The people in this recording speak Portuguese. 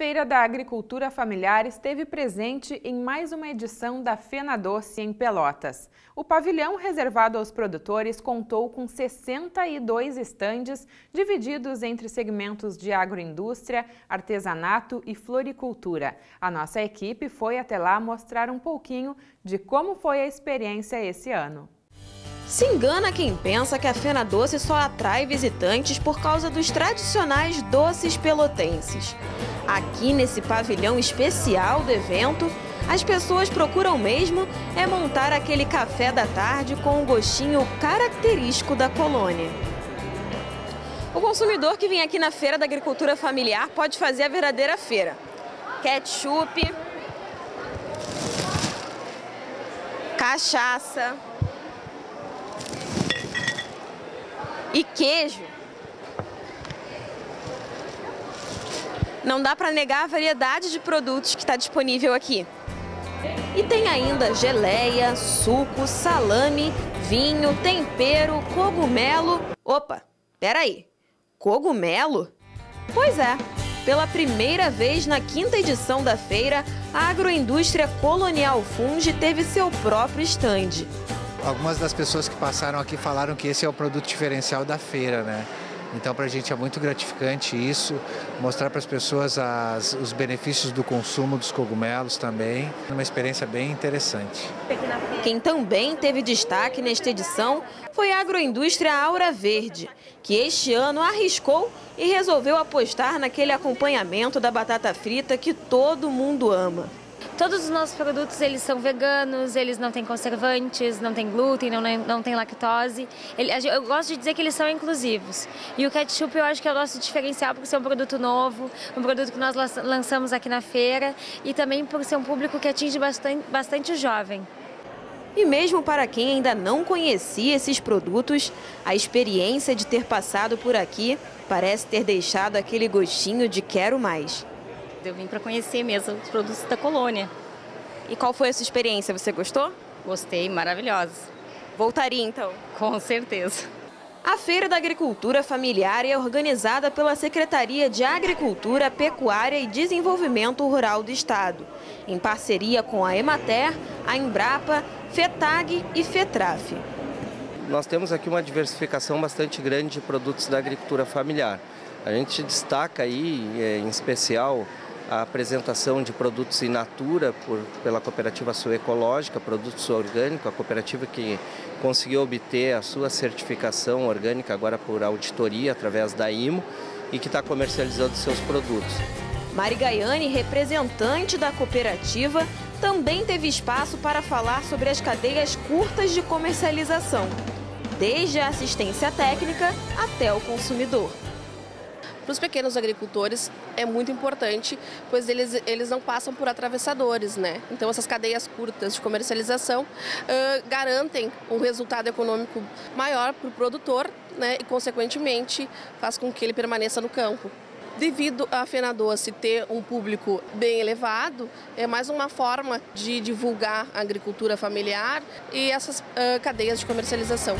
Feira da Agricultura Familiar esteve presente em mais uma edição da Fena Doce em Pelotas. O pavilhão reservado aos produtores contou com 62 estandes divididos entre segmentos de agroindústria, artesanato e floricultura. A nossa equipe foi até lá mostrar um pouquinho de como foi a experiência esse ano. Se engana quem pensa que a Fena Doce só atrai visitantes por causa dos tradicionais doces pelotenses. Aqui nesse pavilhão especial do evento, as pessoas procuram mesmo é montar aquele café da tarde com o gostinho característico da colônia. O consumidor que vem aqui na Feira da Agricultura Familiar pode fazer a verdadeira feira. Ketchup, cachaça, e queijo. Não dá para negar a variedade de produtos que está disponível aqui. E tem ainda geleia, suco, salame, vinho, tempero, cogumelo. Opa, peraí, cogumelo? Pois é, pela primeira vez na quinta edição da feira, a agroindústria Colonial Funge teve seu próprio estande. Algumas das pessoas que passaram aqui falaram que esse é o produto diferencial da feira, né? Então, para a gente é muito gratificante isso, mostrar para as pessoas as, os benefícios do consumo dos cogumelos também. Uma experiência bem interessante. Quem também teve destaque nesta edição foi a agroindústria Aura Verde, que este ano arriscou e resolveu apostar naquele acompanhamento da batata frita que todo mundo ama. Todos os nossos produtos eles são veganos, eles não têm conservantes, não tem glúten, não, não tem lactose. Ele, eu gosto de dizer que eles são inclusivos. E o ketchup eu acho que é o nosso diferencial por ser um produto novo, um produto que nós lançamos aqui na feira e também por ser um público que atinge bastante, bastante jovem. E mesmo para quem ainda não conhecia esses produtos, a experiência de ter passado por aqui parece ter deixado aquele gostinho de quero mais. Eu vim para conhecer mesmo os produtos da colônia. E qual foi a sua experiência? Você gostou? Gostei, maravilhosa. Voltaria então? Com certeza. A Feira da Agricultura Familiar é organizada pela Secretaria de Agricultura, Pecuária e Desenvolvimento Rural do Estado, em parceria com a Emater, a Embrapa, FETAG e FETRAF. Nós temos aqui uma diversificação bastante grande de produtos da agricultura familiar. A gente destaca aí, é, em especial, a apresentação de produtos in natura por, pela cooperativa Sul Ecológica, produtos orgânicos, a cooperativa que conseguiu obter a sua certificação orgânica agora por auditoria através da IMO e que está comercializando seus produtos. Mari Gaiani, representante da cooperativa, também teve espaço para falar sobre as cadeias curtas de comercialização, desde a assistência técnica até o consumidor. Para os pequenos agricultores é muito importante, pois eles, eles não passam por atravessadores, né? Então essas cadeias curtas de comercialização uh, garantem um resultado econômico maior para o produtor, né? E consequentemente faz com que ele permaneça no campo. Devido a Fena Doce ter um público bem elevado, é mais uma forma de divulgar a agricultura familiar e essas uh, cadeias de comercialização.